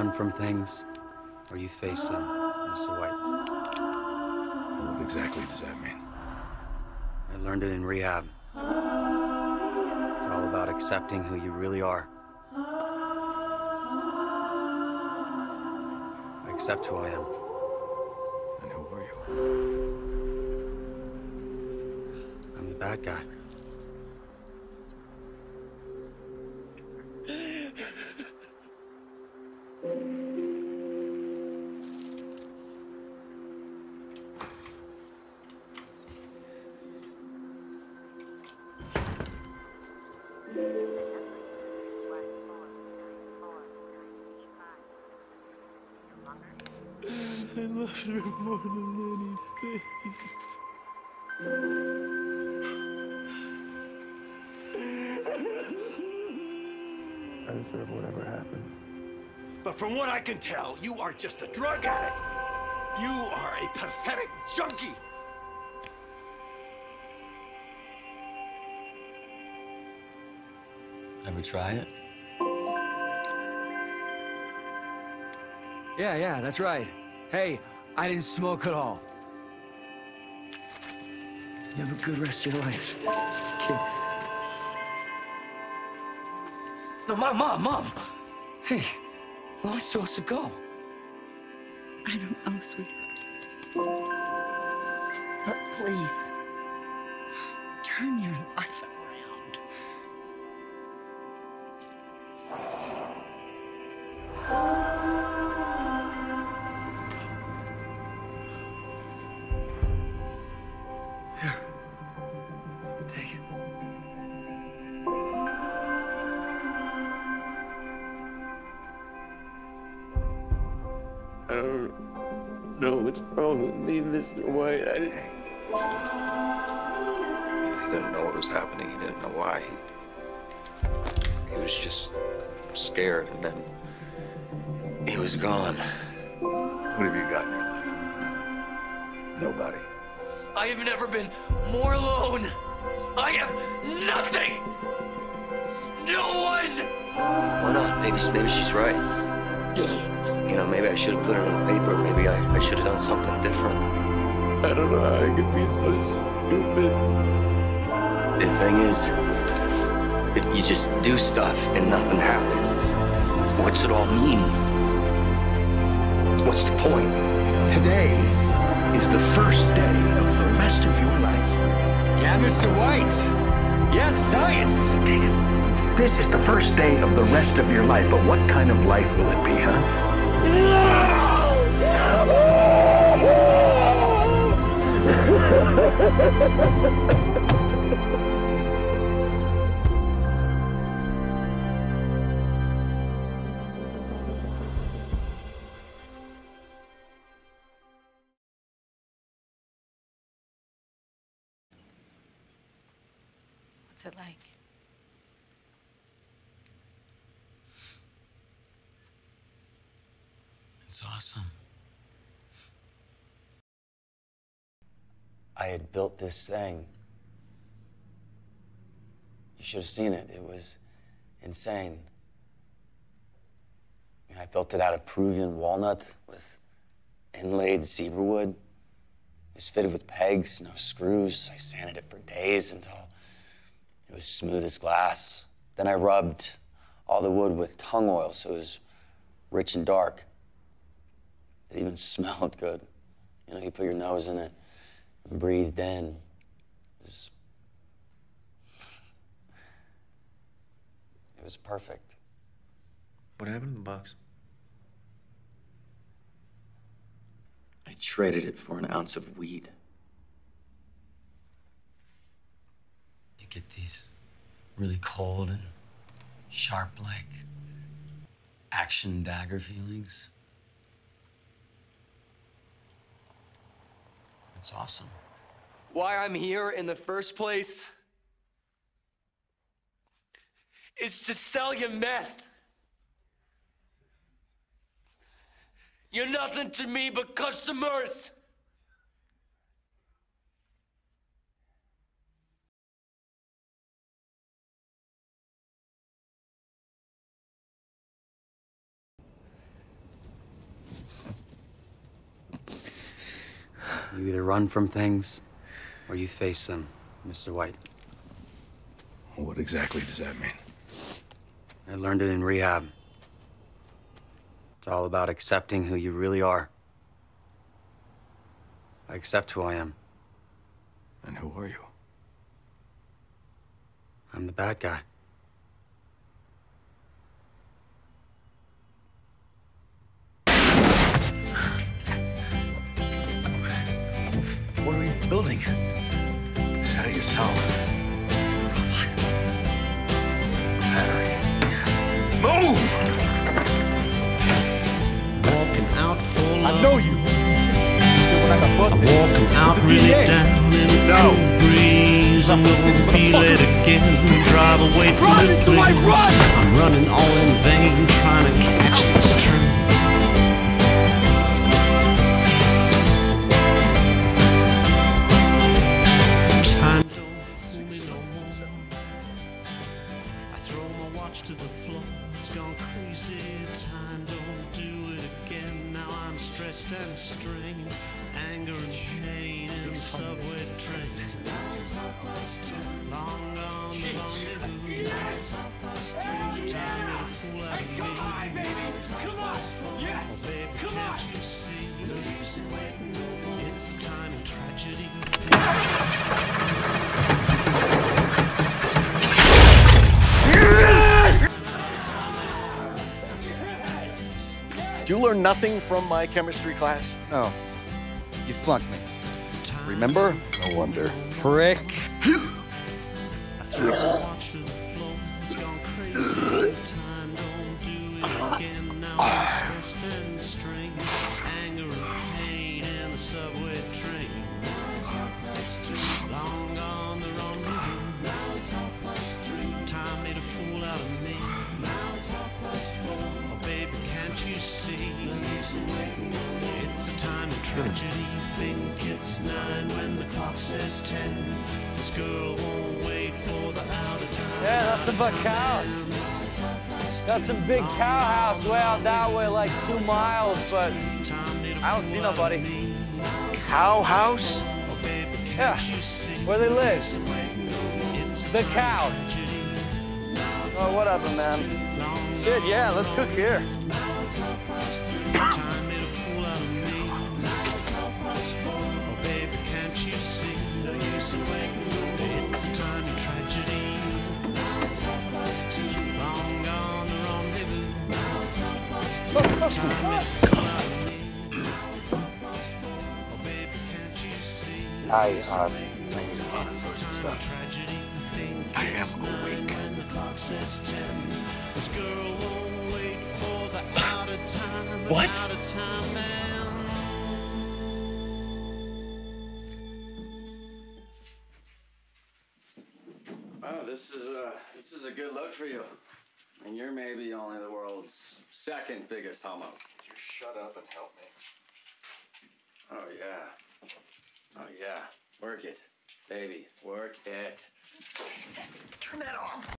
run from things, or you face them, Mr. White. What exactly does that mean? I learned it in rehab. It's all about accepting who you really are. I accept who I am. And who are you? I'm the bad guy. I love her more than anything. I deserve whatever happens. But from what I can tell, you are just a drug addict. You are a pathetic junkie. Ever try it? Yeah, yeah, that's right. Hey, I didn't smoke at all. You have a good rest of your life, kid. No, mom, mom, mom. Hey, where am I supposed to go? I don't know, sweetheart. But please, turn your life what's wrong with me, Mr. White. I, He didn't know what was happening. He didn't know why. He, he was just scared, and then he was gone. What have you got in your life? Nobody. I have never been more alone. I have nothing. No one. Why not? Maybe, maybe she's right. You know, maybe I should have put it in the paper. Maybe I, I should have done something different. I don't know how I could be so stupid. The thing is, if you just do stuff and nothing happens, what's it all mean? What's the point? Today is the first day of the rest of your life. Yeah, Mr. White. Yes, science. Damn. This is the first day of the rest of your life, but what kind of life will it be, huh? What's it like? It's awesome. I had built this thing. You should have seen it. It was insane. I, mean, I built it out of Peruvian walnut with inlaid zebra wood. It was fitted with pegs, no screws. I sanded it for days until it was smooth as glass. Then I rubbed all the wood with tung oil so it was rich and dark. It even smelled good. You know, you put your nose in it and breathed in. It was, it was perfect. What happened to the box? I traded it for an ounce of weed. You get these really cold and sharp, like action dagger feelings. It's awesome. Why I'm here in the first place is to sell you meth. You're nothing to me but customers. You either run from things or you face them, Mr. White. What exactly does that mean? I learned it in rehab. It's all about accepting who you really are. I accept who I am. And who are you? I'm the bad guy. Yourself. What? Battery. Move! Walking out full I know you. I got busted, Walking out really down in the No. cool breeze. I'm gonna feel it again. Drive away from Run, the things. I'm running all in vain, trying to catch this train. Stressed and strained. Anger and pain in the subway train. Long gone the rendezvous. Time to fool out of me. Come on, baby. Come on. Yes. Oh, baby, Come can't on. you see? It's a you learn nothing from my chemistry class? No. You flunked me. Remember? No wonder. Prick. Time of tragedy. Think it's nine when the clock says ten. This girl won't wait for the out of time. Yeah, nothing but cows. Got some big cow house way out that way, like two miles, but I don't see nobody. Cow house? Yeah, where they live. The cow. Oh, whatever, man. Shit, yeah, let's cook here. See? No use in waiting. It's a time of tragedy. Long gone the rendezvous. Time made a fool out of me. Oh, baby, can't you see? I, uh, It's a time of tragedy. I am it's awake. when the clock says ten. This girl won't wait for the out of time. What? Out of time this is a this is a good look for you. And you're maybe only the world's second biggest homo. Just shut up and help me. Oh yeah. Oh yeah. Work it. Baby, work it. Turn that off.